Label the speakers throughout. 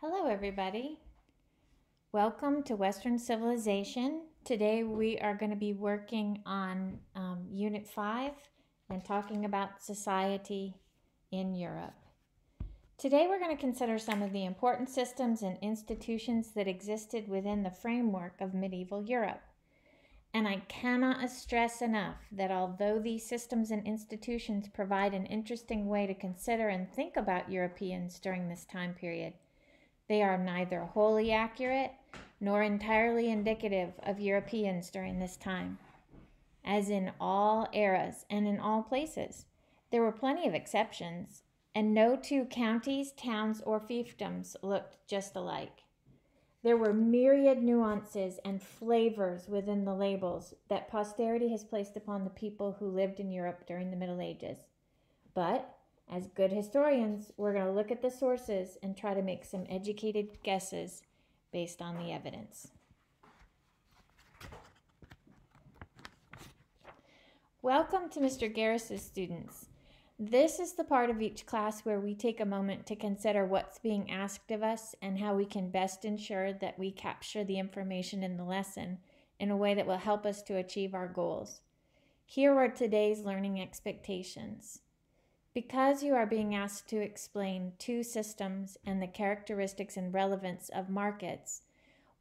Speaker 1: Hello, everybody. Welcome to Western Civilization. Today we are going to be working on um, Unit 5 and talking about society in Europe. Today we're going to consider some of the important systems and institutions that existed within the framework of medieval Europe. And I cannot stress enough that although these systems and institutions provide an interesting way to consider and think about Europeans during this time period, they are neither wholly accurate nor entirely indicative of Europeans during this time. As in all eras and in all places, there were plenty of exceptions, and no two counties, towns, or fiefdoms looked just alike. There were myriad nuances and flavors within the labels that posterity has placed upon the people who lived in Europe during the Middle Ages. But, as good historians, we're going to look at the sources and try to make some educated guesses based on the evidence. Welcome to Mr. Garris's students. This is the part of each class where we take a moment to consider what's being asked of us and how we can best ensure that we capture the information in the lesson in a way that will help us to achieve our goals. Here are today's learning expectations. Because you are being asked to explain two systems and the characteristics and relevance of markets,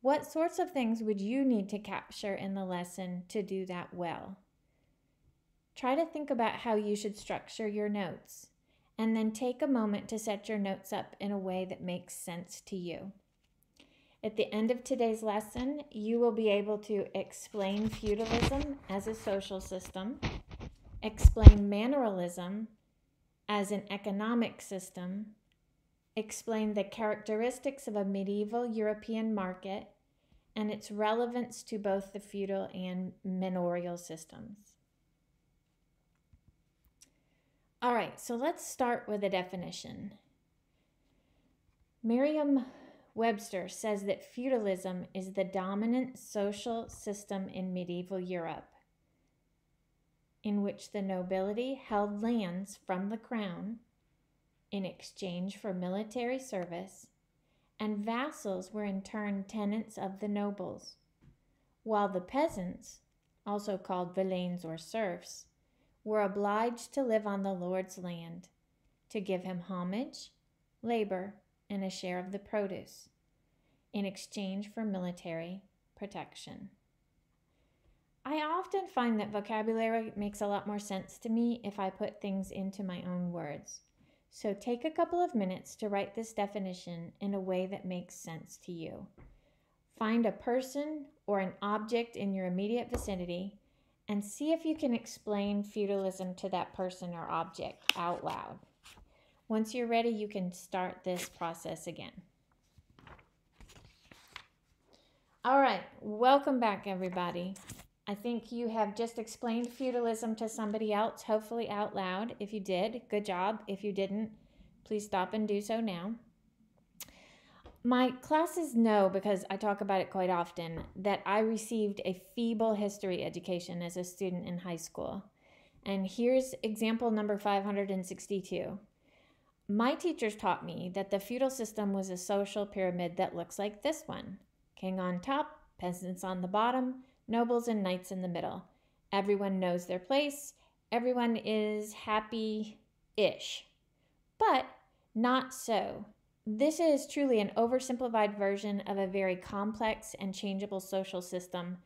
Speaker 1: what sorts of things would you need to capture in the lesson to do that well? Try to think about how you should structure your notes, and then take a moment to set your notes up in a way that makes sense to you. At the end of today's lesson, you will be able to explain feudalism as a social system, explain manorialism as an economic system, explain the characteristics of a medieval European market and its relevance to both the feudal and manorial systems. All right, so let's start with a definition. Merriam Webster says that feudalism is the dominant social system in medieval Europe in which the nobility held lands from the crown in exchange for military service, and vassals were in turn tenants of the nobles, while the peasants, also called villeins or serfs, were obliged to live on the lord's land, to give him homage, labor, and a share of the produce, in exchange for military protection. I often find that vocabulary makes a lot more sense to me if I put things into my own words. So take a couple of minutes to write this definition in a way that makes sense to you. Find a person or an object in your immediate vicinity and see if you can explain feudalism to that person or object out loud. Once you're ready, you can start this process again. All right, welcome back, everybody. I think you have just explained feudalism to somebody else, hopefully out loud. If you did, good job. If you didn't, please stop and do so now. My classes know, because I talk about it quite often, that I received a feeble history education as a student in high school. And here's example number 562. My teachers taught me that the feudal system was a social pyramid that looks like this one king on top, peasants on the bottom, nobles and knights in the middle. Everyone knows their place, everyone is happy ish. But not so. This is truly an oversimplified version of a very complex and changeable social system,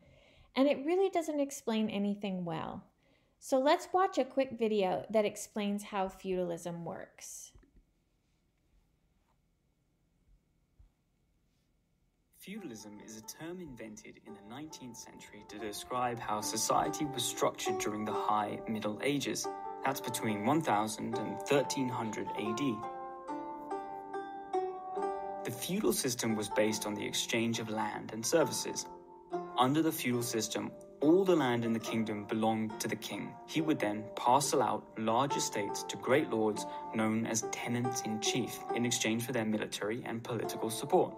Speaker 1: and it really doesn't explain anything well. So let's watch a quick video that explains how feudalism works.
Speaker 2: Feudalism is a term invented in the 19th century to describe how society was structured during the High Middle Ages. That's between 1000 and 1300 AD. The feudal system was based on the exchange of land and services. Under the feudal system, all the land in the kingdom belonged to the king. He would then parcel out large estates to great lords known as tenants in chief in exchange for their military and political support.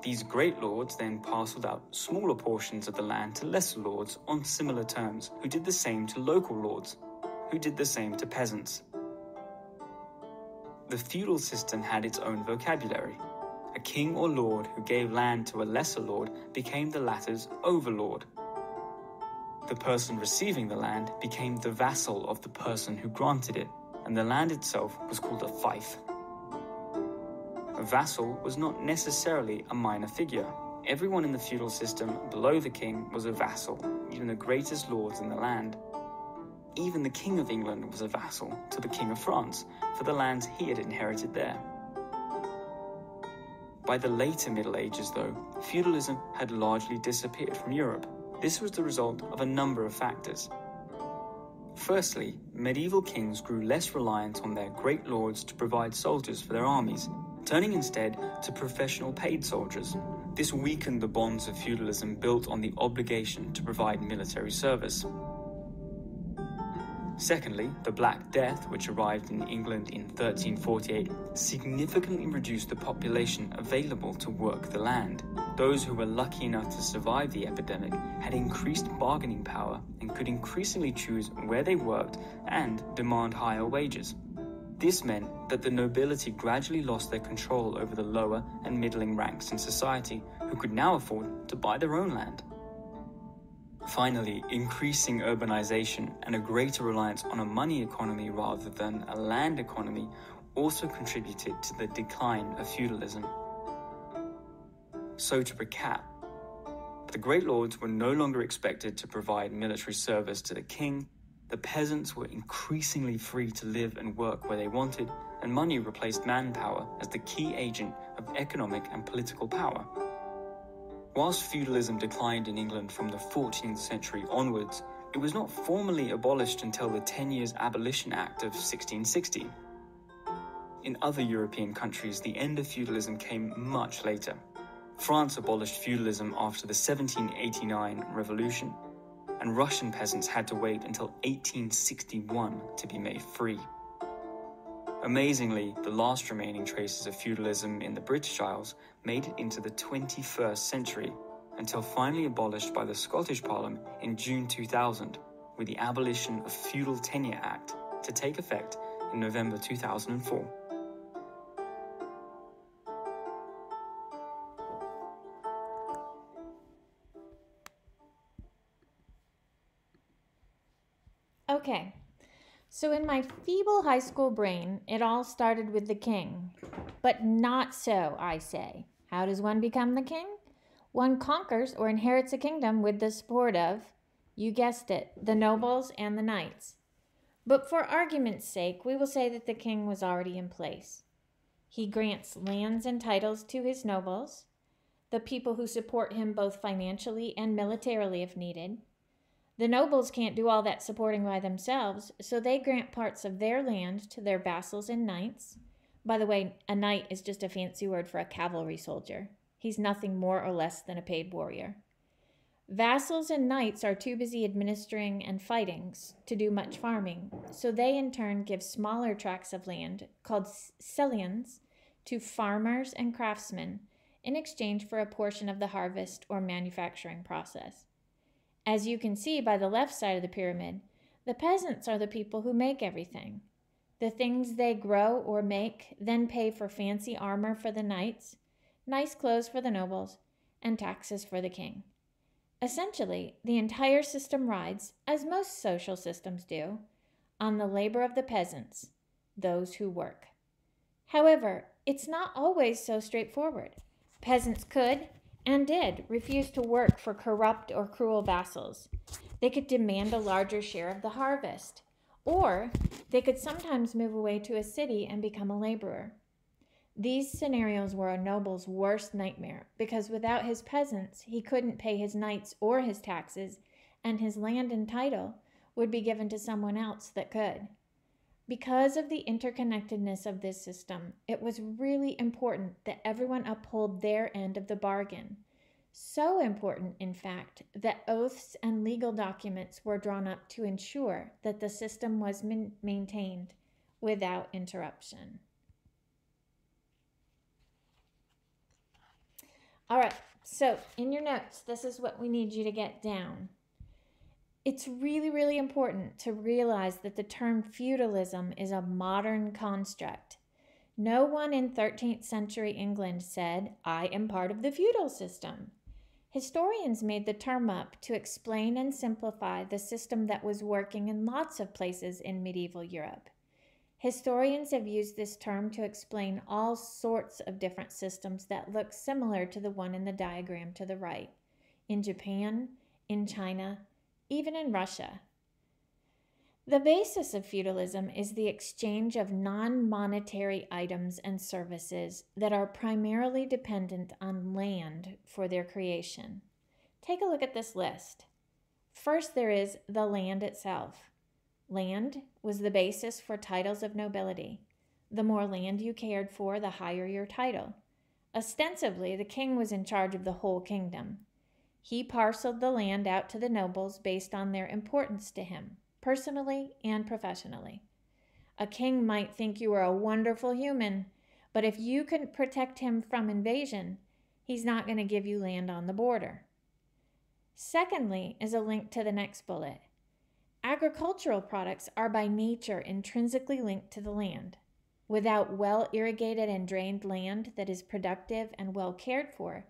Speaker 2: These great lords then parceled out smaller portions of the land to lesser lords on similar terms, who did the same to local lords, who did the same to peasants. The feudal system had its own vocabulary. A king or lord who gave land to a lesser lord became the latter's overlord. The person receiving the land became the vassal of the person who granted it, and the land itself was called a fief. A vassal was not necessarily a minor figure. Everyone in the feudal system below the king was a vassal, even the greatest lords in the land. Even the King of England was a vassal to the King of France for the lands he had inherited there. By the later Middle Ages, though, feudalism had largely disappeared from Europe. This was the result of a number of factors. Firstly, medieval kings grew less reliant on their great lords to provide soldiers for their armies, turning instead to professional paid soldiers. This weakened the bonds of feudalism built on the obligation to provide military service. Secondly, the Black Death, which arrived in England in 1348, significantly reduced the population available to work the land. Those who were lucky enough to survive the epidemic had increased bargaining power and could increasingly choose where they worked and demand higher wages. This meant that the nobility gradually lost their control over the lower and middling ranks in society, who could now afford to buy their own land. Finally, increasing urbanization and a greater reliance on a money economy rather than a land economy also contributed to the decline of feudalism. So, to recap, the great lords were no longer expected to provide military service to the king, the peasants were increasingly free to live and work where they wanted, and money replaced manpower as the key agent of economic and political power. Whilst feudalism declined in England from the 14th century onwards, it was not formally abolished until the Tenures Abolition Act of 1660. In other European countries, the end of feudalism came much later. France abolished feudalism after the 1789 revolution, and Russian peasants had to wait until 1861 to be made free. Amazingly, the last remaining traces of feudalism in the British Isles made it into the 21st century until finally abolished by the Scottish Parliament in June 2000 with the Abolition of Feudal Tenure Act to take effect in November 2004.
Speaker 1: Okay, so in my feeble high school brain, it all started with the king. But not so, I say. How does one become the king? One conquers or inherits a kingdom with the support of, you guessed it, the nobles and the knights. But for argument's sake, we will say that the king was already in place. He grants lands and titles to his nobles, the people who support him both financially and militarily if needed. The nobles can't do all that supporting by themselves, so they grant parts of their land to their vassals and knights. By the way, a knight is just a fancy word for a cavalry soldier. He's nothing more or less than a paid warrior. Vassals and knights are too busy administering and fighting to do much farming, so they in turn give smaller tracts of land, called selions, to farmers and craftsmen in exchange for a portion of the harvest or manufacturing process. As you can see by the left side of the pyramid, the peasants are the people who make everything. The things they grow or make then pay for fancy armor for the knights, nice clothes for the nobles, and taxes for the king. Essentially, the entire system rides, as most social systems do, on the labor of the peasants, those who work. However, it's not always so straightforward. Peasants could and did refuse to work for corrupt or cruel vassals. They could demand a larger share of the harvest, or they could sometimes move away to a city and become a laborer. These scenarios were a noble's worst nightmare because without his peasants, he couldn't pay his knights or his taxes, and his land and title would be given to someone else that could. Because of the interconnectedness of this system, it was really important that everyone uphold their end of the bargain. So important, in fact, that oaths and legal documents were drawn up to ensure that the system was min- maintained without interruption. All right, so in your notes, this is what we need you to get down. It's really, really important to realize that the term feudalism is a modern construct. No one in 13th century England said, I am part of the feudal system. Historians made the term up to explain and simplify the system that was working in lots of places in medieval Europe. Historians have used this term to explain all sorts of different systems that look similar to the one in the diagram to the right in Japan, in China, even in Russia. The basis of feudalism is the exchange of non monetary items and services that are primarily dependent on land for their creation. Take a look at this list. First, there is the land itself. Land was the basis for titles of nobility. The more land you cared for, the higher your title. Ostensibly, the king was in charge of the whole kingdom. He parceled the land out to the nobles based on their importance to him personally and professionally. A king might think you are a wonderful human, but if you can protect him from invasion, he's not going to give you land on the border. Secondly, is a link to the next bullet. Agricultural products are by nature intrinsically linked to the land. Without well irrigated and drained land that is productive and well cared for,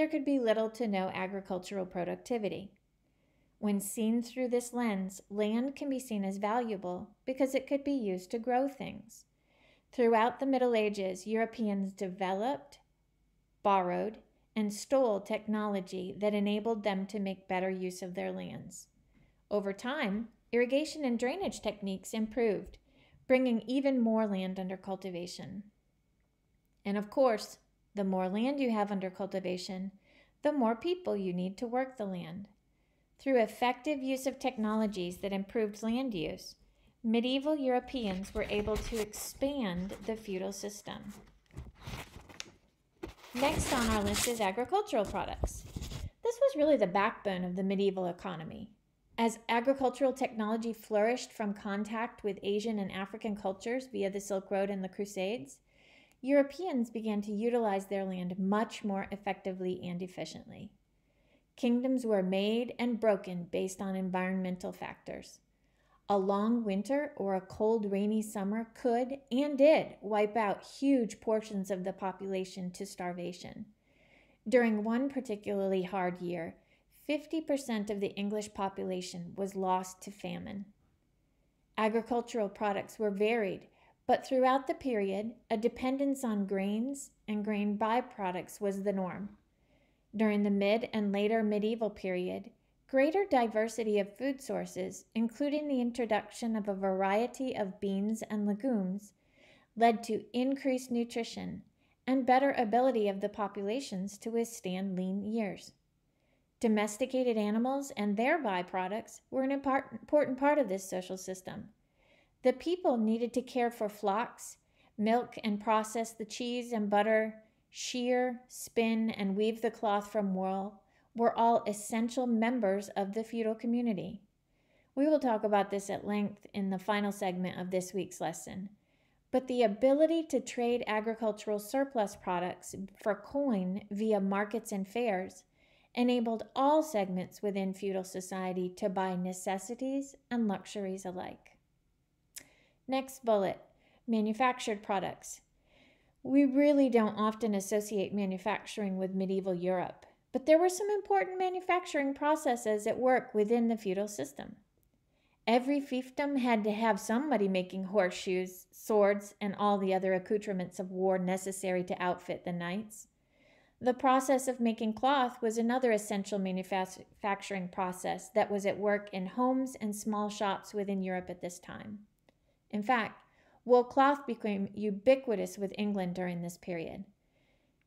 Speaker 1: there could be little to no agricultural productivity. When seen through this lens, land can be seen as valuable because it could be used to grow things. Throughout the Middle Ages, Europeans developed, borrowed, and stole technology that enabled them to make better use of their lands. Over time, irrigation and drainage techniques improved, bringing even more land under cultivation. And of course, the more land you have under cultivation, the more people you need to work the land. Through effective use of technologies that improved land use, medieval Europeans were able to expand the feudal system. Next on our list is agricultural products. This was really the backbone of the medieval economy. As agricultural technology flourished from contact with Asian and African cultures via the Silk Road and the Crusades, Europeans began to utilize their land much more effectively and efficiently. Kingdoms were made and broken based on environmental factors. A long winter or a cold, rainy summer could and did wipe out huge portions of the population to starvation. During one particularly hard year, 50% of the English population was lost to famine. Agricultural products were varied, but throughout the period, a dependence on grains and grain byproducts was the norm. During the mid and later medieval period, greater diversity of food sources, including the introduction of a variety of beans and legumes, led to increased nutrition and better ability of the populations to withstand lean years. Domesticated animals and their byproducts were an important part of this social system. The people needed to care for flocks, milk and process the cheese and butter shear, spin, and weave the cloth from wool were all essential members of the feudal community. We will talk about this at length in the final segment of this week's lesson. But the ability to trade agricultural surplus products for coin via markets and fairs enabled all segments within feudal society to buy necessities and luxuries alike. Next bullet manufactured products. We really don't often associate manufacturing with medieval Europe, but there were some important manufacturing processes at work within the feudal system. Every fiefdom had to have somebody making horseshoes, swords, and all the other accoutrements of war necessary to outfit the knights. The process of making cloth was another essential manufacturing process that was at work in homes and small shops within Europe at this time. In fact, Wool cloth became ubiquitous with England during this period.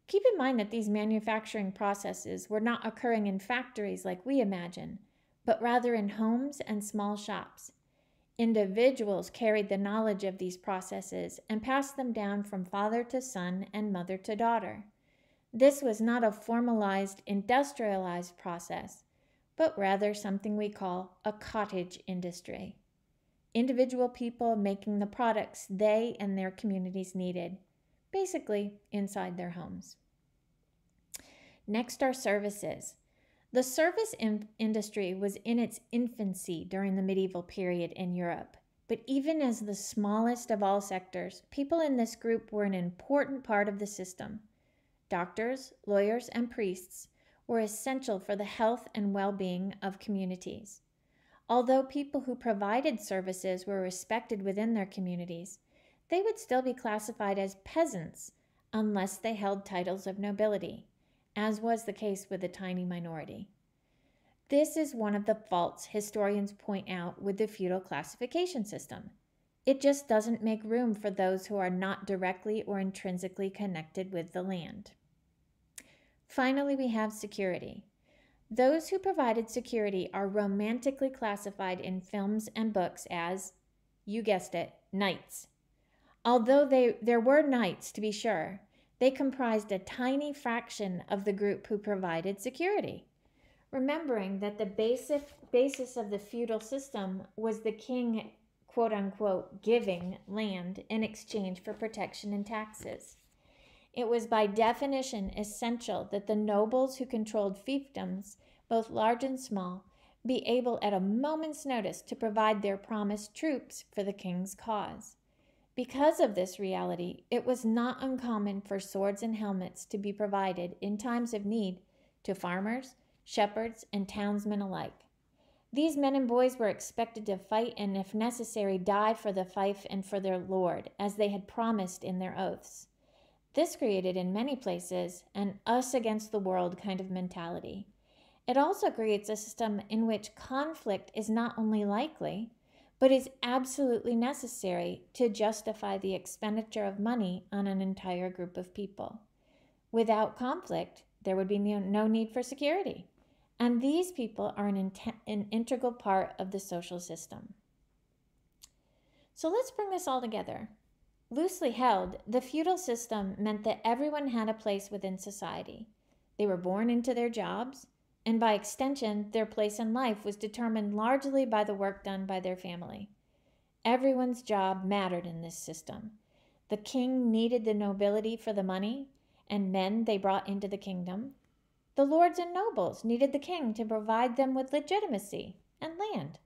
Speaker 1: Keep in mind that these manufacturing processes were not occurring in factories like we imagine, but rather in homes and small shops. Individuals carried the knowledge of these processes and passed them down from father to son and mother to daughter. This was not a formalized, industrialized process, but rather something we call a cottage industry individual people making the products they and their communities needed, basically inside their homes. Next are services. The service in- industry was in its infancy during the medieval period in Europe, But even as the smallest of all sectors, people in this group were an important part of the system. Doctors, lawyers, and priests were essential for the health and well being of communities. Although people who provided services were respected within their communities, they would still be classified as peasants unless they held titles of nobility, as was the case with the tiny minority. This is one of the faults historians point out with the feudal classification system. It just doesn't make room for those who are not directly or intrinsically connected with the land. Finally, we have security. Those who provided security are romantically classified in films and books as, you guessed it, knights. Although they, there were knights, to be sure, they comprised a tiny fraction of the group who provided security. Remembering that the basic basis of the feudal system was the king, quote unquote, giving land in exchange for protection and taxes. It was by definition essential that the nobles who controlled fiefdoms, both large and small, be able at a moment's notice to provide their promised troops for the king's cause. Because of this reality, it was not uncommon for swords and helmets to be provided in times of need to farmers, shepherds, and townsmen alike. These men and boys were expected to fight and, if necessary, die for the fief and for their Lord, as they had promised in their oaths. This created, in many places, an us against the world kind of mentality. It also creates a system in which conflict is not only likely, but is absolutely necessary to justify the expenditure of money on an entire group of people. Without conflict, there would be no, need for security. And these people are an, an integral part of the social system. So let's bring this all together. Loosely held, the feudal system meant that everyone had a place within society. They were born into their jobs, and by extension, their place in life was determined largely by the work done by their family. Everyone's job mattered in this system. The king needed the nobility for the money and men they brought into the kingdom. The lords and nobles needed the king to provide them with legitimacy and land.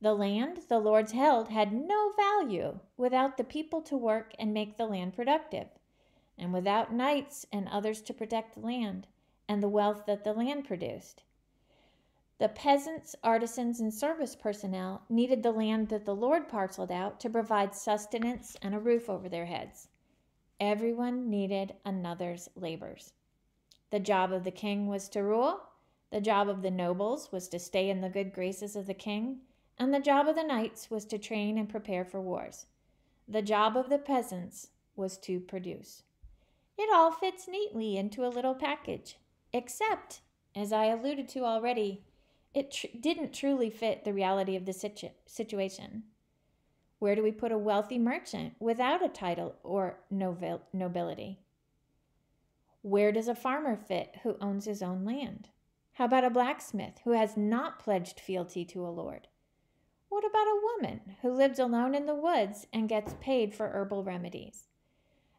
Speaker 1: The land the lords held had no value without the people to work and make the land productive, and without knights and others to protect the land and the wealth that the land produced. The peasants, artisans, and service personnel needed the land that the Lord parceled out to provide sustenance and a roof over their heads. Everyone needed another's labors. The job of the king was to rule, the job of the nobles was to stay in the good graces of the king, and the job of the knights was to train and prepare for wars. The job of the peasants was to produce. It all fits neatly into a little package. Except, as I alluded to already, it tr- didn't truly fit the reality of the situ- situation. Where do we put a wealthy merchant without a title or nobil- nobility? Where does a farmer fit who owns his own land? How about a blacksmith who has not pledged fealty to a lord? What about a woman who lives alone in the woods and gets paid for herbal remedies?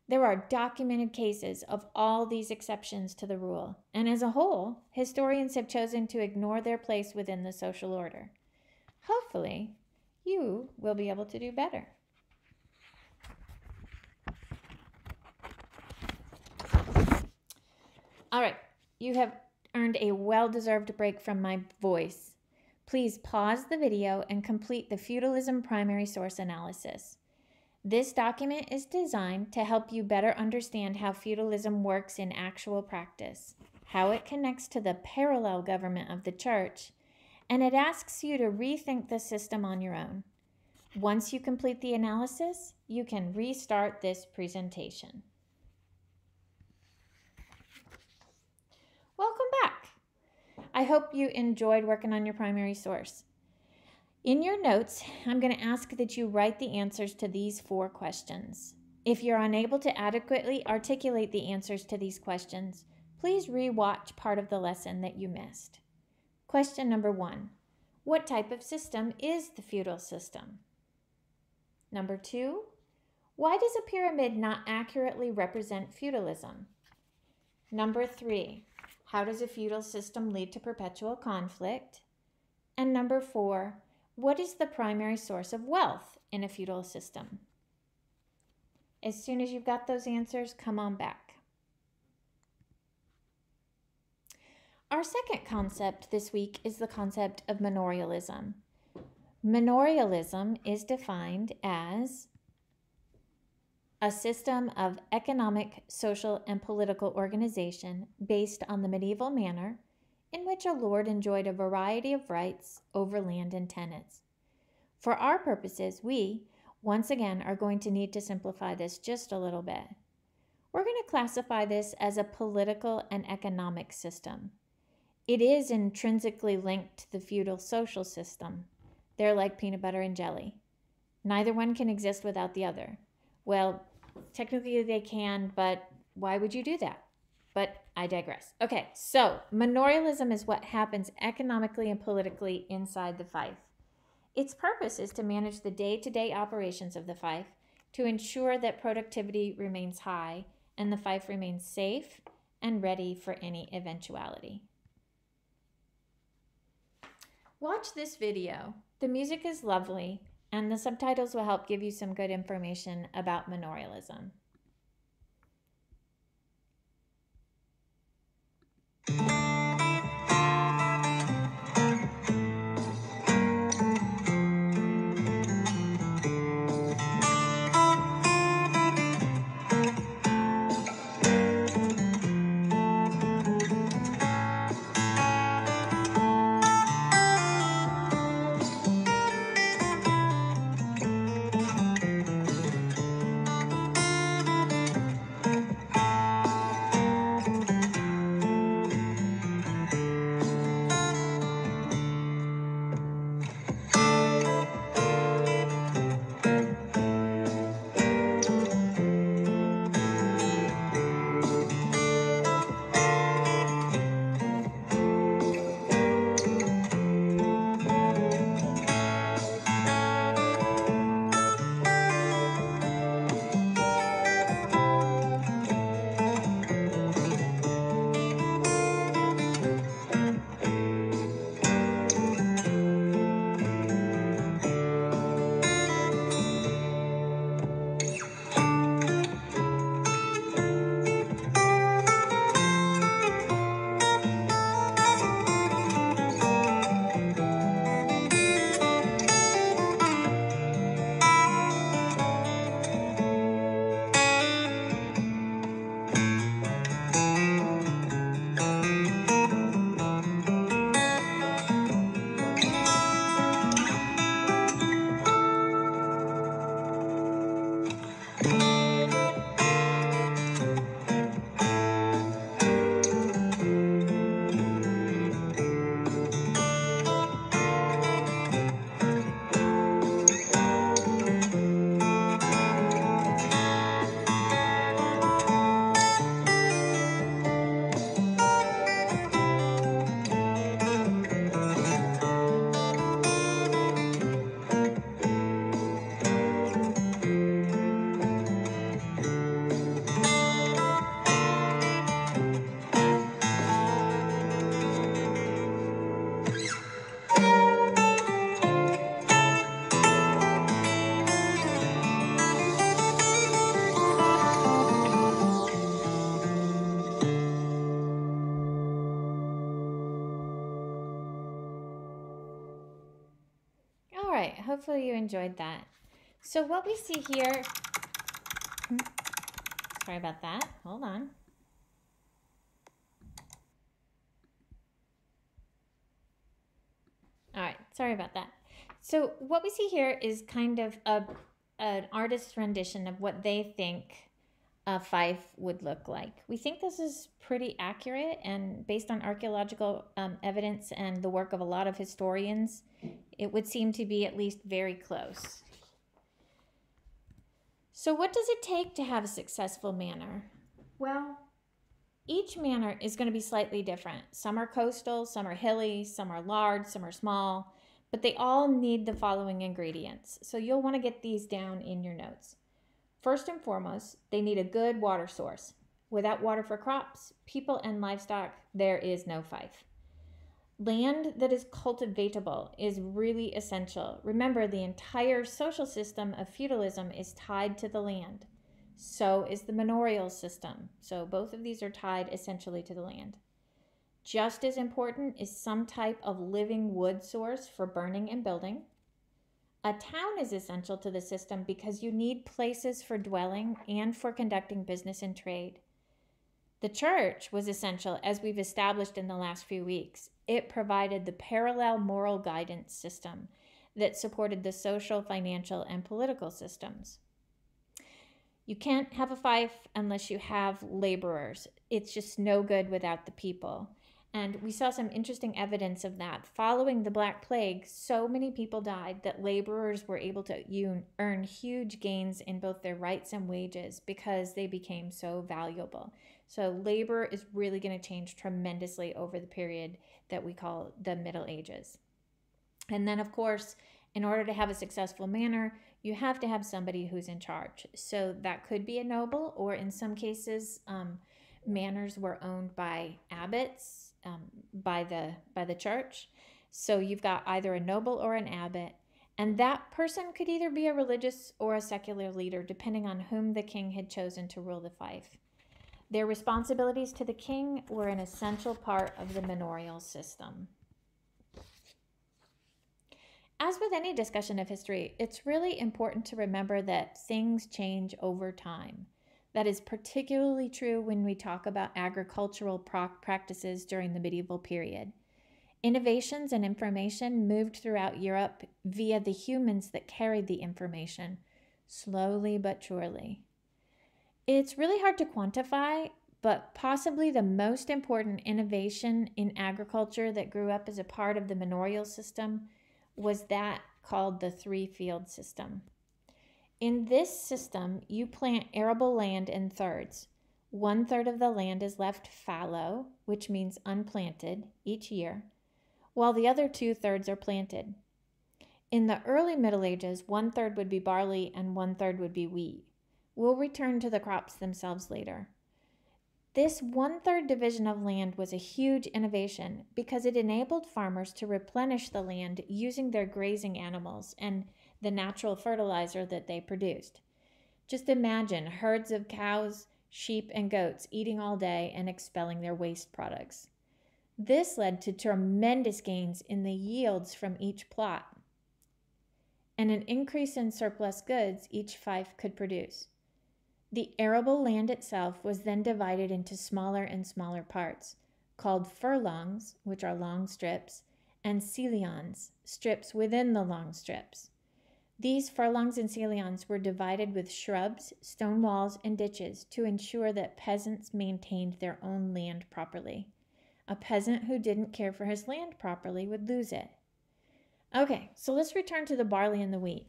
Speaker 1: There are documented cases of all these exceptions to the rule, and as a whole, historians have chosen to ignore their place within the social order. Hopefully, you will be able to do better. All right, you have earned a well deserved break from my voice. Please pause the video and complete the feudalism primary source analysis. This document is designed to help you better understand how feudalism works in actual practice, how it connects to the parallel government of the church, and it asks you to rethink the system on your own. Once you complete the analysis, you can restart this presentation. Welcome back. I hope you enjoyed working on your primary source. In your notes, I'm going to ask that you write the answers to these four questions. If you're unable to adequately articulate the answers to these questions, please re-watch part of the lesson that you missed. Question number one What type of system is the feudal system? Number two Why does a pyramid not accurately represent feudalism? Number three How does a feudal system lead to perpetual conflict? And number four what is the primary source of wealth in a feudal system? As soon as you've got those answers, come on back. Our second concept this week is the concept of manorialism. Manorialism is defined as a system of economic, social, and political organization based on the medieval manor in which a lord enjoyed a variety of rights over land and tenants. For our purposes, we, once again, are going to need to simplify this just a little bit. We're going to classify this as a political and economic system. It is intrinsically linked to the feudal social system. They're like peanut butter and jelly. Neither one can exist without the other. Well, technically they can, but why would you do that? But I digress. Okay, so manorialism is what happens economically and politically inside the fief. Its purpose is to manage the day to day operations of the fief to ensure that productivity remains high and the fief remains safe and ready for any eventuality. Watch this video. The music is lovely and the subtitles will help give you some good information about manorialism. Thank you. Hopefully you enjoyed that. So what we see here, hmm, sorry about that, hold on. All right, sorry about that. So what we see here is kind of a, an artist's rendition of what they think a fief would look like. We think this is pretty accurate and based on archaeological um, evidence and the work of a lot of historians, it would seem to be at least very close. So what does it take to have a successful manor? Well, each manor is going to be slightly different. Some are coastal, some are hilly, some are large, some are small, but they all need the following ingredients. So you'll want to get these down in your notes. First and foremost, they need a good water source. Without water for crops, people, and livestock, there is no fief. Land that is cultivatable is really essential. Remember, the entire social system of feudalism is tied to the land. So is the manorial system. So both of these are tied essentially to the land. Just as important is some type of living wood source for burning and building. A town is essential to the system because you need places for dwelling and for conducting business and trade. The church was essential, as we've established in the last few weeks. It provided the parallel moral guidance system that supported the social, financial, and political systems. You can't have a fief unless you have laborers. It's just no good without the people. And we saw some interesting evidence of that. Following the Black Plague, so many people died that laborers were able to earn huge gains in both their rights and wages because they became so valuable. So, labor is really going to change tremendously over the period that we call the Middle Ages. And then, of course, in order to have a successful manor, you have to have somebody who's in charge. So, that could be a noble, or in some cases, um, manors were owned by abbots um, by the by the church. So you've got either a noble or an abbot, and that person could either be a religious or a secular leader, depending on whom the king had chosen to rule the fief. Their responsibilities to the king were an essential part of the manorial system. As with any discussion of history, it's really important to remember that things change over time. That is particularly true when we talk about agricultural practices during the medieval period. Innovations and information moved throughout Europe via the humans that carried the information, slowly but surely. It's really hard to quantify, but possibly the most important innovation in agriculture that grew up as a part of the manorial system was that called the three field system. In this system, you plant arable land in thirds. One third of the land is left fallow, which means unplanted, each year, while the other two thirds are planted. In the early Middle Ages, one third would be barley and one third would be wheat. We'll return to the crops themselves later. This one third division of land was a huge innovation because it enabled farmers to replenish the land using their grazing animals and the natural fertilizer that they produced. Just imagine herds of cows, sheep, and goats eating all day and expelling their waste products. This led to tremendous gains in the yields from each plot and an increase in surplus goods each fief could produce. The arable land itself was then divided into smaller and smaller parts, called furlongs, which are long strips, and selions, strips within the long strips. These furlongs and selions were divided with shrubs, stone walls, and ditches to ensure that peasants maintained their own land properly. A peasant who didn't care for his land properly would lose it. Okay, so let's return to the barley and the wheat.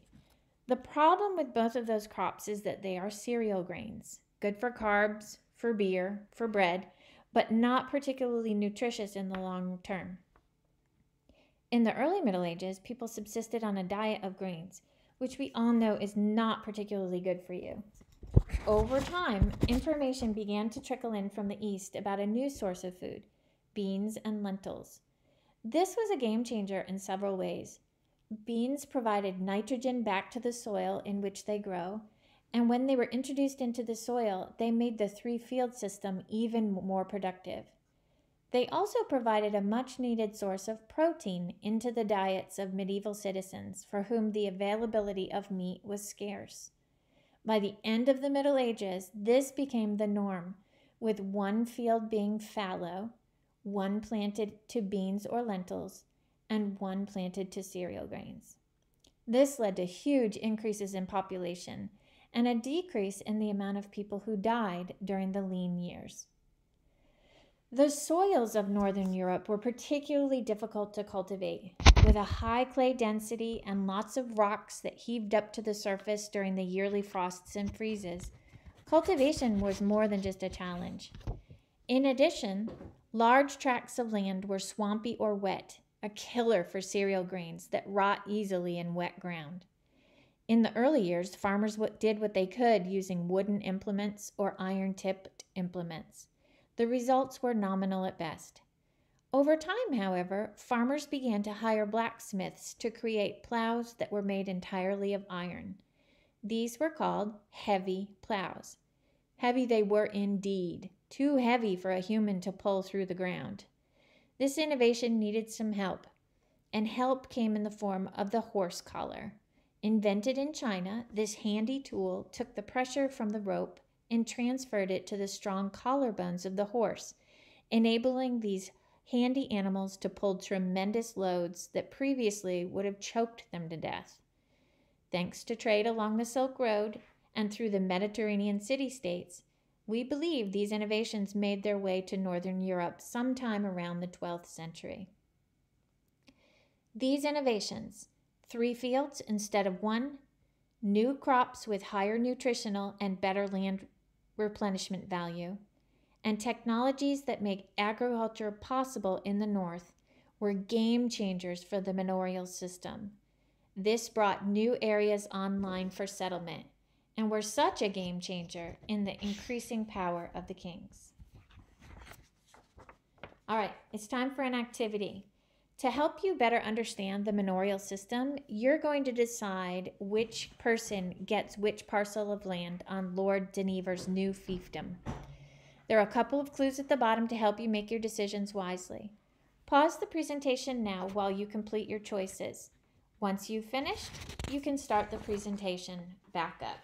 Speaker 1: The problem with both of those crops is that they are cereal grains, good for carbs, for beer, for bread, but not particularly nutritious in the long term. In the early Middle Ages, people subsisted on a diet of grains which we all know is not particularly good for you. Over time, information began to trickle in from the East about a new source of food beans and lentils. This was a game changer in several ways. Beans provided nitrogen back to the soil in which they grow, and when they were introduced into the soil, they made the three field system even more productive. They also provided a much needed source of protein into the diets of medieval citizens for whom the availability of meat was scarce. By the end of the Middle Ages, this became the norm, with one field being fallow, one planted to beans or lentils, and one planted to cereal grains. This led to huge increases in population and a decrease in the amount of people who died during the lean years. The soils of Northern Europe were particularly difficult to cultivate, with a high clay density and lots of rocks that heaved up to the surface during the yearly frosts and freezes. Cultivation was more than just a challenge. In addition, large tracts of land were swampy or wet, a killer for cereal grains that rot easily in wet ground. In the early years, farmers did what they could using wooden implements or iron tipped implements. The results were nominal at best. Over time, however, farmers began to hire blacksmiths to create plows that were made entirely of iron. These were called heavy plows. Heavy they were indeed, too heavy for a human to pull through the ground. This innovation needed some help, and help came in the form of the horse collar. Invented in China, this handy tool took the pressure from the rope and transferred it to the strong collarbones of the horse, enabling these handy animals to pull tremendous loads that previously would have choked them to death. Thanks to trade along the Silk Road and through the Mediterranean city states, we believe these innovations made their way to Northern Europe sometime around the 12th century. These innovations, three fields instead of one, new crops with higher nutritional and better land replenishment value, and technologies that make agriculture possible in the North were game changers for the manorial system. This brought new areas online for settlement and were such a game changer in the increasing power of the kings. All right, it's time for an activity. To help you better understand the manorial system, you're going to decide which person gets which parcel of land on Lord Denever's new fiefdom. There are a couple of clues at the bottom to help you make your decisions wisely. Pause the presentation now while you complete your choices. Once you've finished, you can start the presentation back up.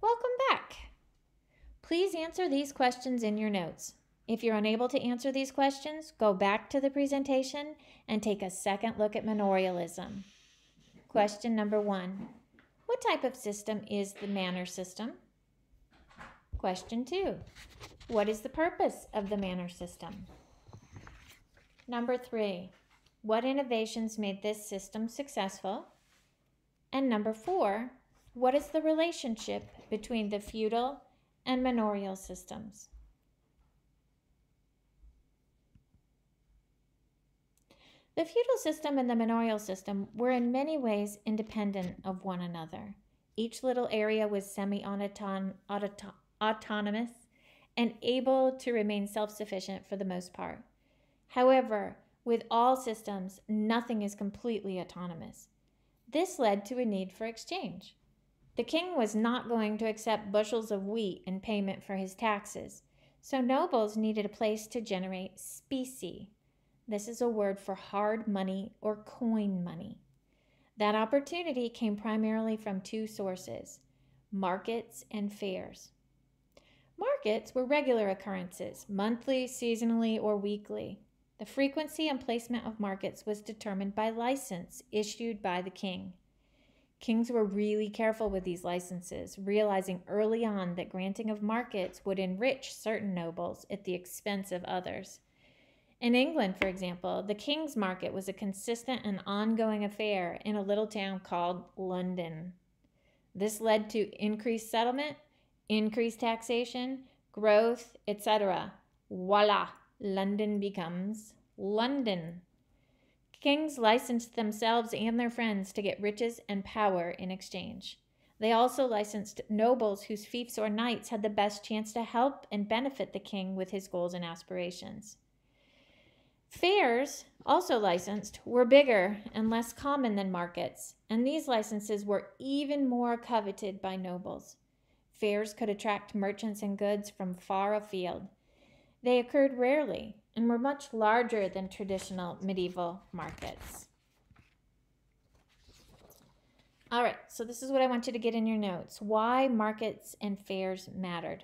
Speaker 1: Welcome back. Please answer these questions in your notes. If you're unable to answer these questions, go back to the presentation and take a second look at manorialism. Question number one. What type of system is the manor system? Question two. What is the purpose of the manor system? Number three. What innovations made this system successful? And number four. What is the relationship between the feudal and manorial systems? The feudal system and the manorial system were in many ways independent of one another. Each little area was semi autonomous and able to remain self sufficient for the most part. However, with all systems, nothing is completely autonomous. This led to a need for exchange. The king was not going to accept bushels of wheat in payment for his taxes, so nobles needed a place to generate specie, this is a word for hard money or coin money. That opportunity came primarily from two sources markets and fairs. Markets were regular occurrences, monthly, seasonally, or weekly. The frequency and placement of markets was determined by license issued by the king. Kings were really careful with these licenses, realizing early on that granting of markets would enrich certain nobles at the expense of others. In England, for example, the King's Market was a consistent and ongoing affair in a little town called London. This led to increased settlement, increased taxation, growth, etc. Voila, London becomes London. Kings licensed themselves and their friends to get riches and power in exchange. They also licensed nobles whose fiefs or knights had the best chance to help and benefit the king with his goals and aspirations. Fairs, also licensed, were bigger and less common than markets, and these licenses were even more coveted by nobles. Fairs could attract merchants and goods from far afield. They occurred rarely and were much larger than traditional medieval markets. All right, so this is what I want you to get in your notes why markets and fairs mattered.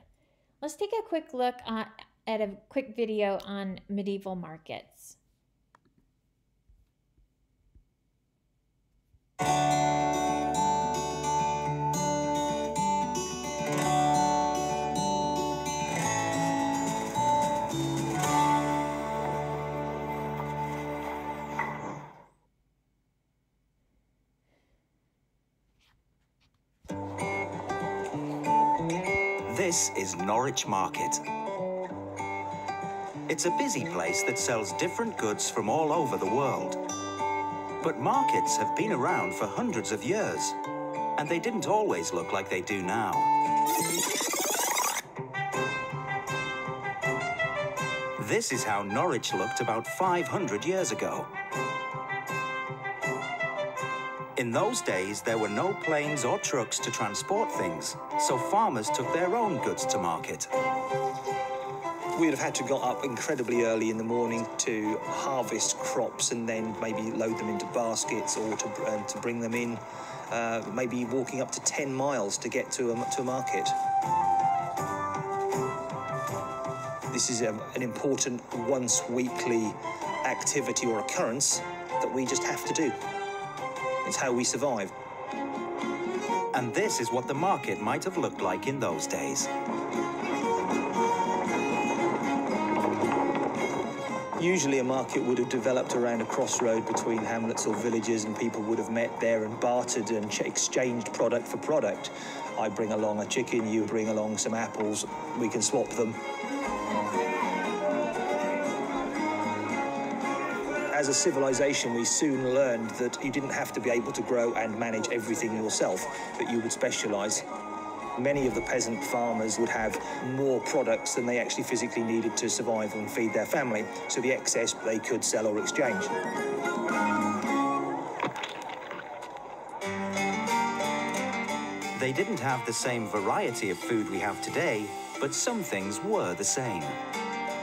Speaker 1: Let's take a quick look at, at a quick video on medieval markets.
Speaker 3: This is Norwich Market. It's a busy place that sells different goods from all over the world. But markets have been around for hundreds of years, and they didn't always look like they do now. This is how Norwich looked about 500 years ago. In those days, there were no planes or trucks to transport things, so farmers took their own goods to market.
Speaker 4: We'd have had to got up incredibly early in the morning to harvest crops and then maybe load them into baskets or to, uh, to bring them in, uh, maybe walking up to 10 miles to get to a, to a market. This is a, an important once weekly activity or occurrence that we just have to do. It's how we survive.
Speaker 3: And this is what the market might have looked like in those days.
Speaker 4: Usually a market would have developed around a crossroad between hamlets or villages and people would have met there and bartered and exchanged product for product. I bring along a chicken, you bring along some apples, we can swap them. As a civilization, we soon learned that you didn't have to be able to grow and manage everything yourself, that you would specialize. Many of the peasant farmers would have more products than they actually physically needed to survive and feed their family, so the excess they could sell or exchange.
Speaker 3: They didn't have the same variety of food we have today, but some things were the same.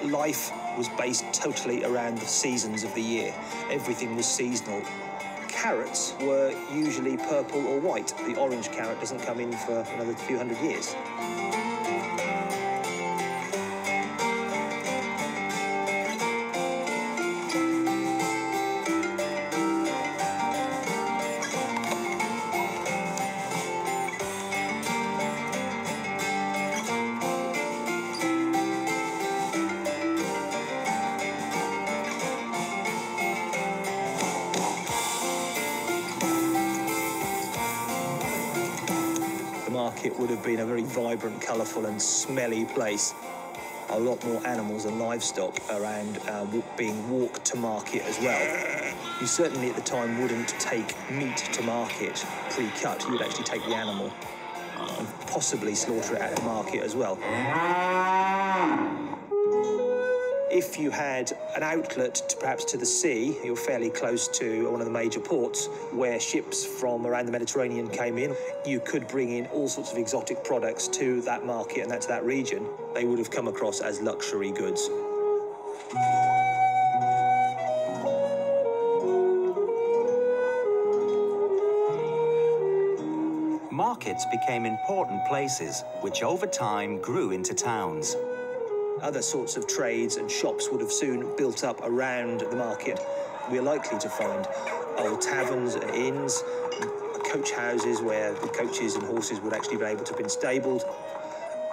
Speaker 4: Life was based totally around the seasons of the year. Everything was seasonal carrots were usually purple or white. The orange carrot doesn't come in for another few hundred years. Market would have been a very vibrant, colourful and smelly place. A lot more animals and livestock around uh, being walked to market as well. You certainly at the time wouldn't take meat to market pre-cut. You would actually take the animal and possibly slaughter it at the market as well if you had an outlet to, perhaps to the sea, you're fairly close to one of the major ports where ships from around the Mediterranean came in, you could bring in all sorts of exotic products to that market and that to that region. They would have come across as luxury goods.
Speaker 3: Markets became important places, which over time grew into towns
Speaker 4: other sorts of trades and shops would have soon built up around the market. We're likely to find old taverns and inns, coach houses where the coaches and horses would actually be able to have been stabled.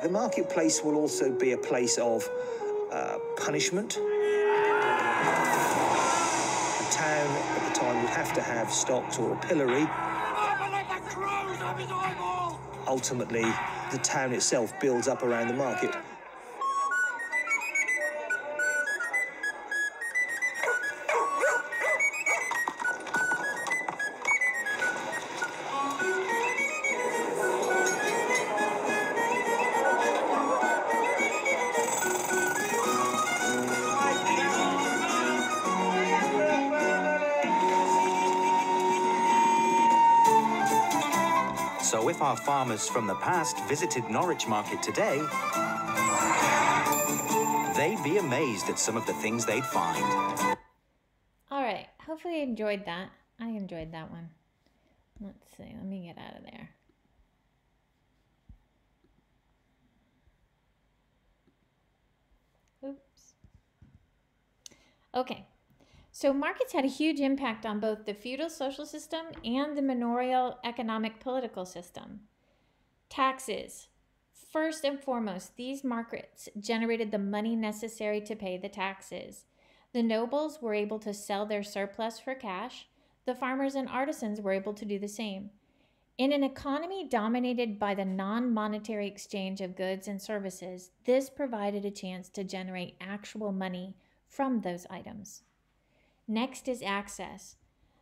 Speaker 4: The marketplace will also be a place of uh, punishment. The town at the time would have to have stocks or a pillory. Ultimately, the town itself builds up around the market.
Speaker 3: Farmers from the past visited Norwich Market today, they'd be amazed at some of the things they'd find.
Speaker 1: All right, hopefully you enjoyed that. I enjoyed that one. Let's see, let me get out of there. Oops. Okay, so markets had a huge impact on both the feudal social system and the manorial economic political system. Taxes. First and foremost, these markets generated the money necessary to pay the taxes. The nobles were able to sell their surplus for cash. The farmers and artisans were able to do the same. In an economy dominated by the non monetary exchange of goods and services, this provided a chance to generate actual money from those items. Next is access.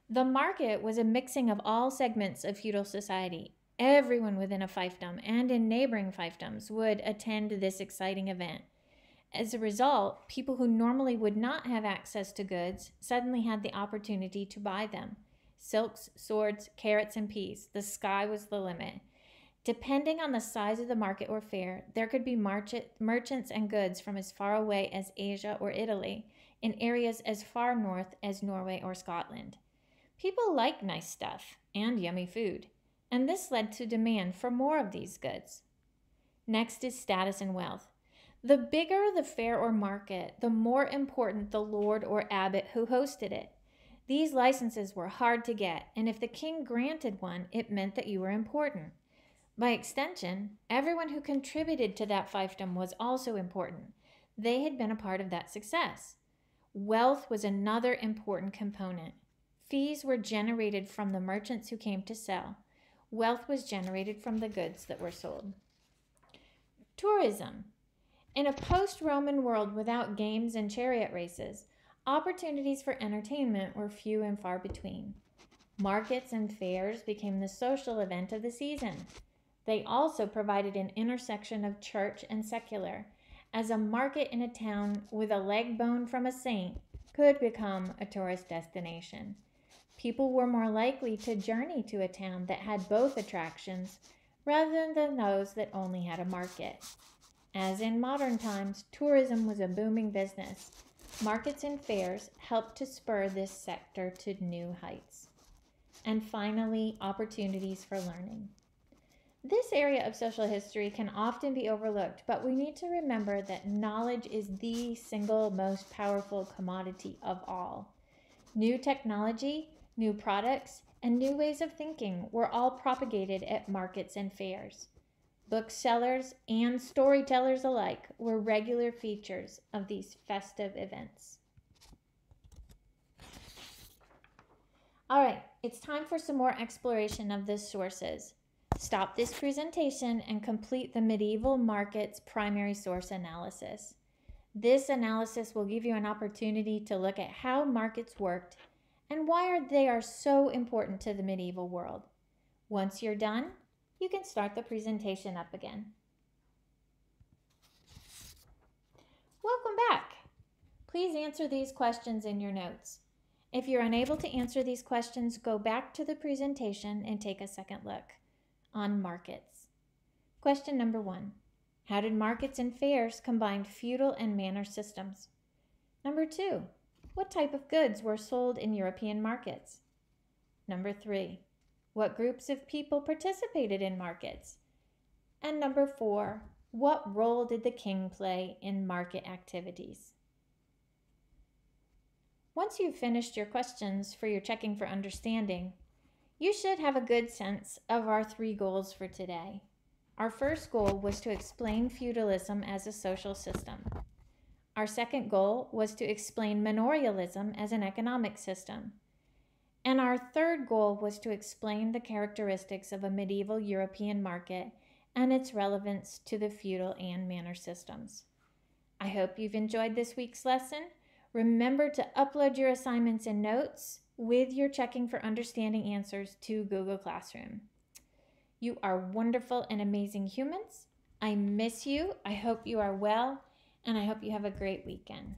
Speaker 1: The market was a mixing of all segments of feudal society. Everyone within a fiefdom and in neighboring fiefdoms would attend this exciting event. As a result, people who normally would not have access to goods suddenly had the opportunity to buy them. Silks, swords, carrots, and peas. The sky was the limit. Depending on the size of the market or fair, there could be merchants and goods from as far away as Asia or Italy, in areas as far north as Norway or Scotland. People like nice stuff and yummy food, and this led to demand for more of these goods. Next is status and wealth. The bigger the fair or market, the more important the lord or abbot who hosted it. These licenses were hard to get, and if the king granted one, it meant that you were important. By extension, everyone who contributed to that fiefdom was also important. They had been a part of that success. Wealth was another important component. Fees were generated from the merchants who came to sell. Wealth was generated from the goods that were sold. Tourism. In a post Roman world without games and chariot races, opportunities for entertainment were few and far between. Markets and fairs became the social event of the season. They also provided an intersection of church and secular, as a market in a town with a leg bone from a saint could become a tourist destination people were more likely to journey to a town that had both attractions rather than those that only had a market. As in modern times, tourism was a booming business. Markets and fairs helped to spur this sector to new heights. And finally, opportunities for learning. This area of social history can often be overlooked, but we need to remember that knowledge is the single most powerful commodity of all. New technology New products and new ways of thinking were all propagated at markets and fairs. Booksellers and storytellers alike were regular features of these festive events. All right, it's time for some more exploration of the sources. Stop this presentation and complete the medieval markets primary source analysis. This analysis will give you an opportunity to look at how markets worked and why are they are so important to the medieval world. Once you're done, you can start the presentation up again. Welcome back. Please answer these questions in your notes. If you're unable to answer these questions, go back to the presentation and take a second look on markets. Question number one How did markets and fairs combine feudal and manor systems? Number two, what type of goods were sold in European markets? Number three, what groups of people participated in markets? And number four, what role did the king play in market activities? Once you've finished your questions for your checking for understanding, you should have a good sense of our three goals for today. Our first goal was to explain feudalism as a social system. Our second goal was to explain manorialism as an economic system. And our third goal was to explain the characteristics of a medieval European market and its relevance to the feudal and manor systems. I hope you've enjoyed this week's lesson. Remember to upload your assignments and notes with your checking for understanding answers to Google Classroom. You are wonderful and amazing humans. I miss you. I hope you are well and I hope you have a great weekend.